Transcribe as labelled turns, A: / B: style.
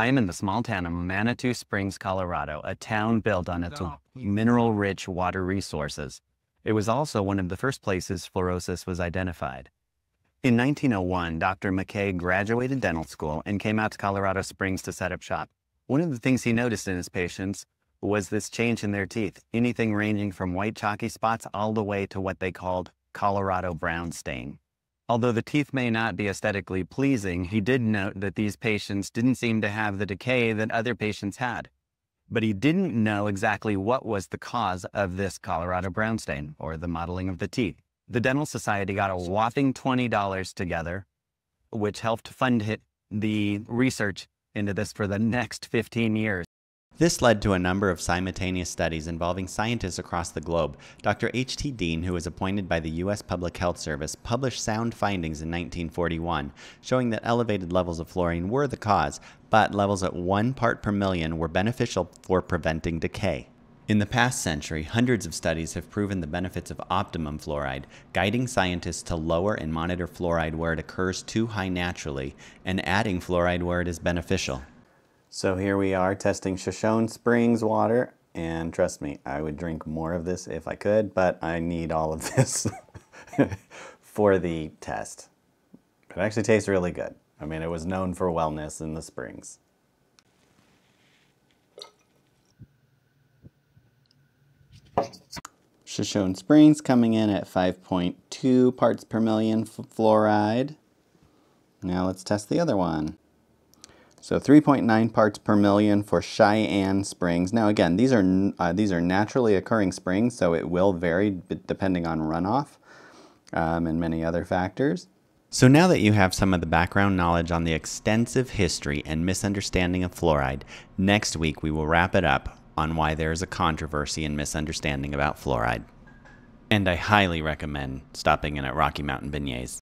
A: I am in the small town of Manitou Springs, Colorado, a town built on its mineral rich water resources. It was also one of the first places fluorosis was identified. In 1901, Dr. McKay graduated dental school and came out to Colorado Springs to set up shop. One of the things he noticed in his patients was this change in their teeth, anything ranging from white chalky spots all the way to what they called Colorado brown stain. Although the teeth may not be aesthetically pleasing, he did note that these patients didn't seem to have the decay that other patients had. But he didn't know exactly what was the cause of this Colorado brown stain or the mottling of the teeth. The Dental Society got a whopping $20 together, which helped fund the research into this for the next 15 years.
B: This led to a number of simultaneous studies involving scientists across the globe. Dr. H.T. Dean, who was appointed by the U.S. Public Health Service, published sound findings in 1941, showing that elevated levels of fluorine were the cause, but levels at 1 part per million were beneficial for preventing decay. In the past century, hundreds of studies have proven the benefits of optimum fluoride, guiding scientists to lower and monitor fluoride where it occurs too high naturally, and adding fluoride where it is beneficial. So here we are testing Shoshone Springs water, and trust me, I would drink more of this if I could, but I need all of this for the test. It actually tastes really good. I mean, it was known for wellness in the springs. Shoshone Springs coming in at 5.2 parts per million fluoride. Now let's test the other one. So 3.9 parts per million for Cheyenne Springs. Now again, these are uh, these are naturally occurring springs, so it will vary depending on runoff um, and many other factors. So now that you have some of the background knowledge on the extensive history and misunderstanding of fluoride, next week we will wrap it up on why there is a controversy and misunderstanding about fluoride. And I highly recommend stopping in at Rocky Mountain Beignets.